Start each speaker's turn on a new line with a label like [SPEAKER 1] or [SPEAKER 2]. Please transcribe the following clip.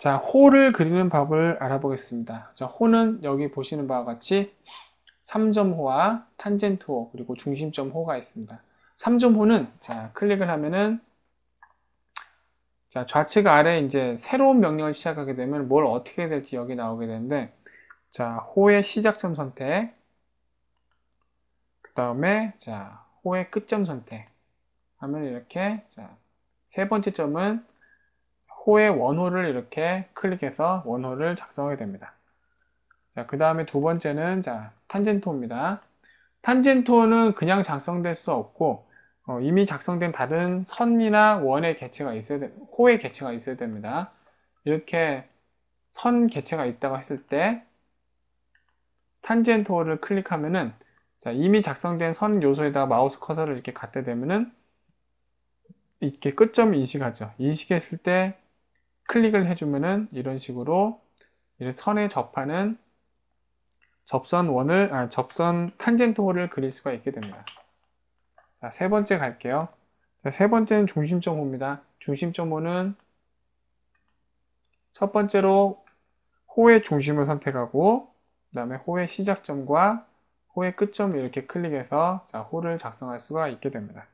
[SPEAKER 1] 자, 호를 그리는 법을 알아보겠습니다. 자, 호는 여기 보시는 바와 같이 3점호와 탄젠트호 그리고 중심점호가 있습니다. 3점호는 자, 클릭을 하면은 자, 좌측 아래 이제 새로운 명령을 시작하게 되면 뭘 어떻게 될지 여기 나오게 되는데 자, 호의 시작점 선택 그 다음에 자, 호의 끝점 선택 하면 이렇게 자, 세 번째 점은 호의 원호를 이렇게 클릭해서 원호를 작성하게 됩니다. 자, 그 다음에 두 번째는 자, 탄젠토입니다. 탄젠토는 그냥 작성될 수 없고 어, 이미 작성된 다른 선이나 원의 개체가 있어야 돼, 호의 개체가 있어야 됩니다. 이렇게 선 개체가 있다고 했을 때 탄젠토를 클릭하면은 자, 이미 작성된 선 요소에다가 마우스 커서를 이렇게 갖다 대면은 이렇게 끝점 인식하죠. 인식했을 때 클릭을 해주면은 이런 식으로 선에 접하는 접선 원을 아, 접선 탄젠트 홀을 그릴 수가 있게 됩니다. 자, 세 번째 갈게요. 자, 세 번째는 중심점 호입니다. 중심점 호는 첫 번째로 호의 중심을 선택하고 그 다음에 호의 시작점과 호의 끝점을 이렇게 클릭해서 자, 호를 작성할 수가 있게 됩니다.